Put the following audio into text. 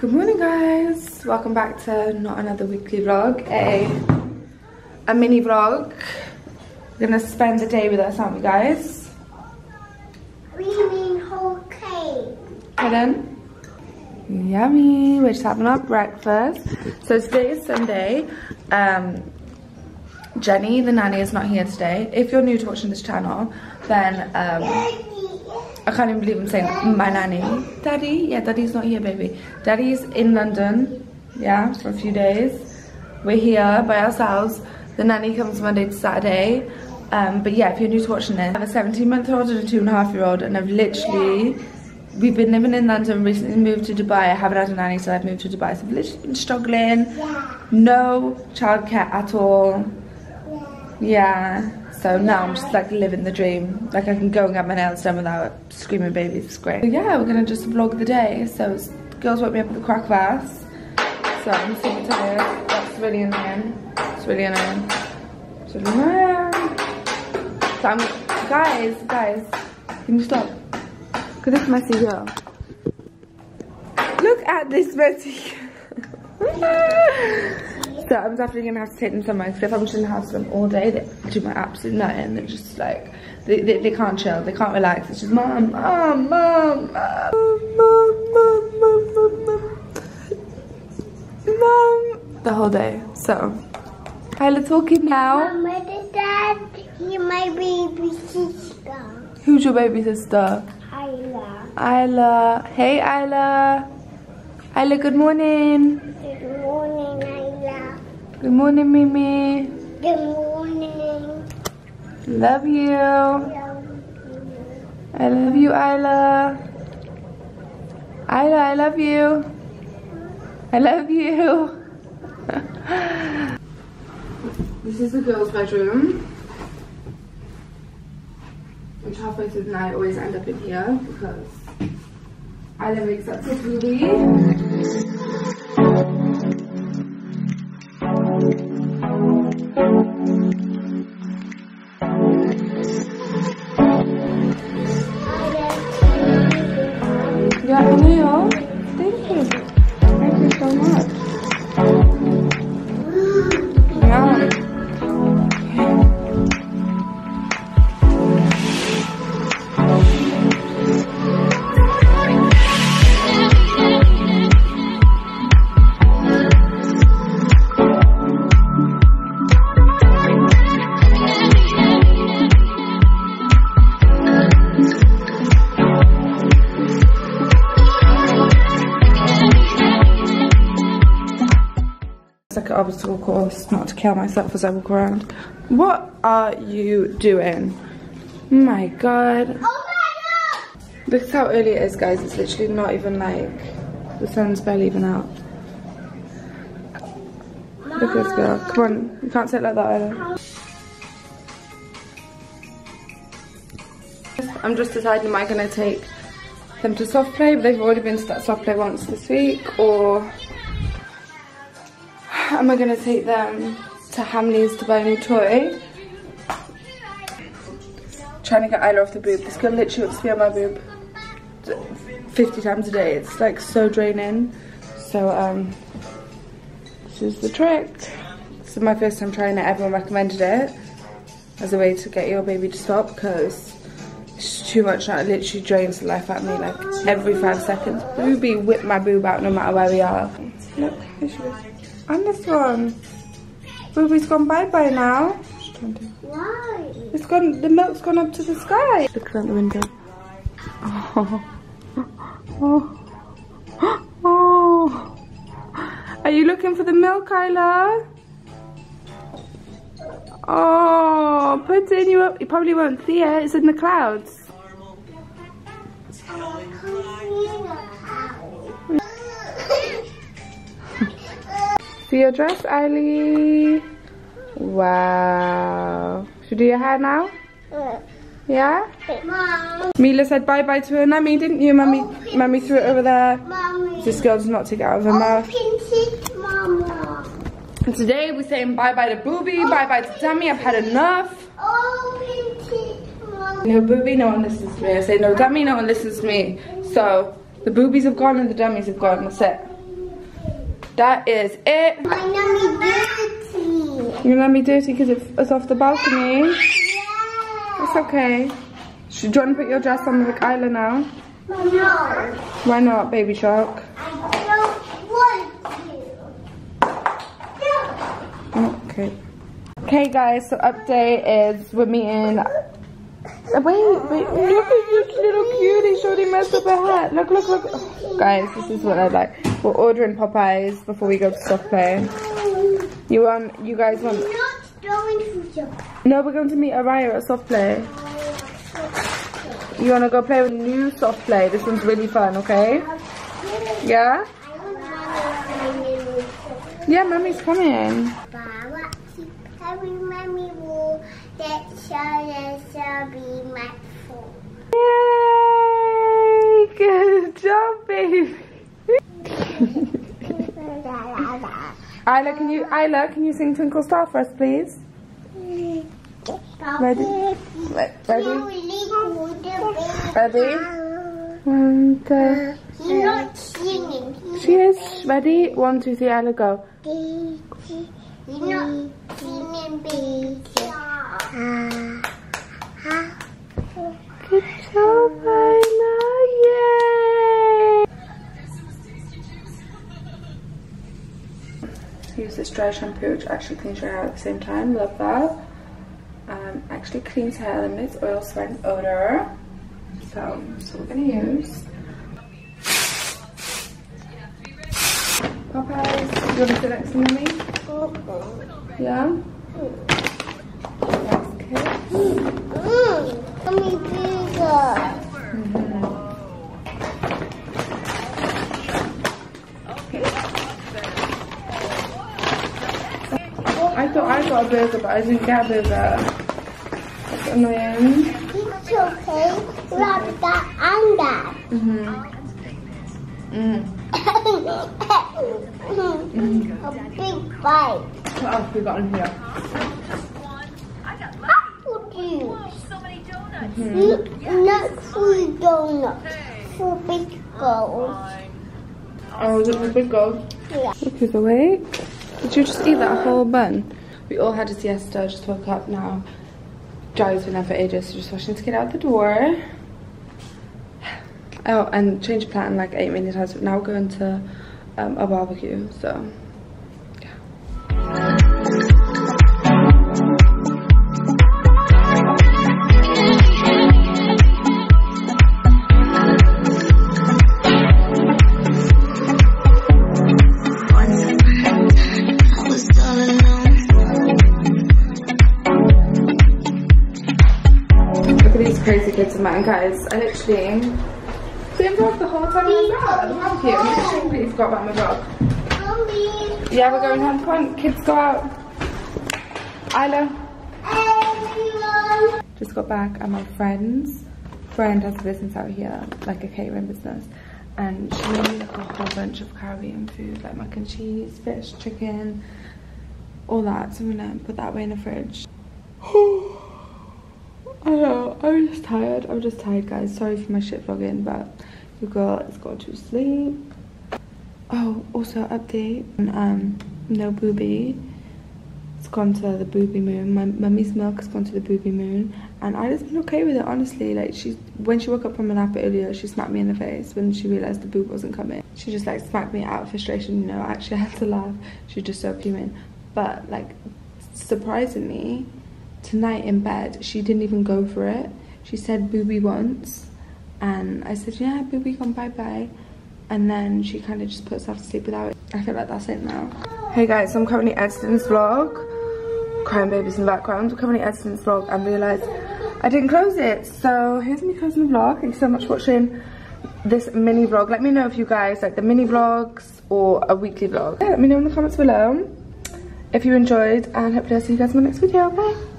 good morning guys welcome back to not another weekly vlog a a mini vlog we're gonna spend the day with us aren't we guys We mean whole cake. Pardon? Yummy. We're just having our breakfast. So today is Sunday. Um, Jenny, the nanny, is not here today. If you're new to watching this channel, then um, I can't even believe I'm saying my nanny. Daddy? Yeah, daddy's not here, baby. Daddy's in London, yeah, for a few days. We're here by ourselves. The nanny comes Monday to Saturday. Um, but yeah, if you're new to watching this, I have a 17 month old and a two and a half year old, and I've literally, we've been living in London, recently moved to Dubai. I haven't had a nanny, so I've moved to Dubai. So I've literally been struggling. No childcare at all. Yeah. So now I'm just like living the dream. Like I can go and get my nails done without screaming babies. It's great. So yeah, we're gonna just vlog the day. So girls woke me up with the crack of ass. So I'm super tired. That's really annoying. It's really annoying. It's really annoying. So I'm, guys, guys, can you stop? At this messy girl. Look at this messy So I'm definitely gonna have to take them somewhere because if I'm just in the house with them all day, they do my absolute nothing. They're just like, they, they, they can't chill, they can't relax. It's just mom, mom, mom, mom, mom, mom, mom, mom, mom, mom, the whole day. So, Kyla talking now. Mama, the dad, my baby sister. Who's your baby sister? Ayla. Isla. Hey Isla. Isla, good morning. Good morning, Ayla. Good morning, Mimi. Good morning. Love you. Love you. I love you, Isla. Isla, I love you. I love you. this is the girls' bedroom. Which halfway through the night I always end up in here because Isla wakes up to Bluey. Thank you. Obstacle course, not to kill myself as I walk around. What are you doing? My god. Look at how early it is, guys. It's literally not even like the sun's barely even out. Look at this girl. Come on, you can't sit like that either. I'm just deciding am I gonna take them to soft play, but they've already been to that soft play once this week, or am I gonna take them to Hamleys to buy a new toy? Trying to get Isla off the boob. This girl literally wants to be on my boob 50 times a day. It's like so draining. So um, this is the trick. This is my first time trying it. Everyone recommended it as a way to get your baby to stop because it's too much. It literally drains the life out of me like every five seconds. Booby whip my boob out no matter where we are. Look, here she. And this one. Booby's gone bye-bye now. She's trying to- Why? It's gone, the milk's gone up to the sky. Look out the window. Oh. Oh. Oh. Are you looking for the milk, Kyla? Oh, put it in you up. You probably won't see it. It's in the clouds. See your dress, Eily? Wow. Should we do your hair now? Yeah? Mom, Mila said bye bye to her mummy, didn't you? Mummy, oh, mummy threw it over there. mommy. This girl does not take it out of her oh, mouth. Pinky, mama. And today we're saying bye bye to Booby, oh, bye bye to Dummy. I've had enough. Oh, mama. No Booby, no one listens to me. I say no Dummy, no one listens to me. So the boobies have gone and the dummies have gone. That's it. That is it. My nummy dirty. You're gonna be dirty because it's off the balcony. Yeah. It's okay. Should you want to put your dress on the Isla now? No. Why not, baby shark? I don't want to. Okay. Okay, guys. So update is we're meeting. Uh, Wait, wait, look at this little cutie. Shorty messed up her hat. Look, look, look. Guys, this is what I like. We're ordering Popeyes before we go to soft play. You want, you guys want? I'm not going to. No, we're going to meet Araya at soft play. You want to go play with new soft play? This one's really fun, okay? Yeah? I want mommy Yeah, mommy's coming. Every mommy will shall shall be my phone. Yay! Good job, baby. Isla, can you Isla, can you sing Twinkle Star for us, please? Ready? Ready? Ready? One, two. He's not singing. She is ready. One, two, three. Isla, go. He's not singing, baby. Good job, dry shampoo, which actually cleans your hair at the same time. Love that. Um, actually cleans hair, eliminates oil, sweat, and odor. So, so we're gonna use. Popeyes, you want to sit next to me? Yeah? That's good. Mm, Love that and that. Mm-hmm. Mm. A big bite. What else we got in here? I got apple juice. N- Not free donuts. For big girls. Oh, is it the big girl? Yeah. Look who's awake. Did you just eat that whole bun? We all had a siesta, just woke up now. Jai's been up for ages, so just rushing to get out the door. Oh, and change plan like eight times, but now we're going to um, a barbecue, so crazy kids of mine, guys. I literally didn't vlog the whole time I was out the barbecue. I completely forgot about my vlog. Yeah, we're going home. Come on, kids, go out. Isla. Everyone. Just got back and my friend's friend has a business out here, like a catering business. And she made me like a whole bunch of Caribbean food, like mac and cheese, fish, chicken, all that. So I'm gonna put that away in the fridge. I know, I'm just tired. I'm just tired, guys. Sorry for my shit vlogging, but your girl has gone to sleep. Oh, also update. Um, no booby. It's gone to the booby moon. My mummy's milk has gone to the booby moon, and I just been okay with it. Honestly, like she's when she woke up from a nap earlier, she smacked me in the face when she realized the boob wasn't coming. She just like smacked me out of frustration. You know, I actually had to laugh. She's just so human. But like, surprisingly, tonight in bed, she didn't even go for it. She said booby once, and I said yeah, booby, come bye bye. And then she kind of just put herself to sleep without it. I feel like that's it now. Hey guys, I'm currently editing this vlog. Crying babies in the background. I'm currently editing this vlog and realised I didn't close it. So here's me closing the vlog. Thank you so much for watching this mini vlog. Let me know if you guys like the mini vlogs or a weekly vlog. Yeah, let me know in the comments below if you enjoyed and hopefully I'll see you guys in my next video. Bye.